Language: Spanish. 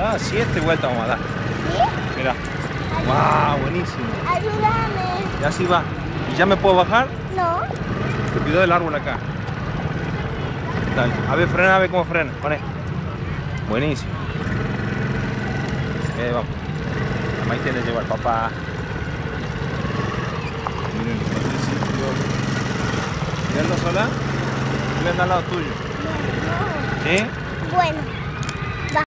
Ah, siete vueltas vamos a dar. ¿Sí? Mira. Wow, buenísimo. Ayúdame. Ya sí va. ¿Y ya me puedo bajar? No. Te cuidado del árbol acá. Dale. A ver, frena, a ver cómo frena. Pone. Buenísimo. Eh, vamos. La Maite le lleva al papá. Miren el puentecito. ¿Y anda sola? ¿Quién anda al lado tuyo? No, ¿Sí? Bueno.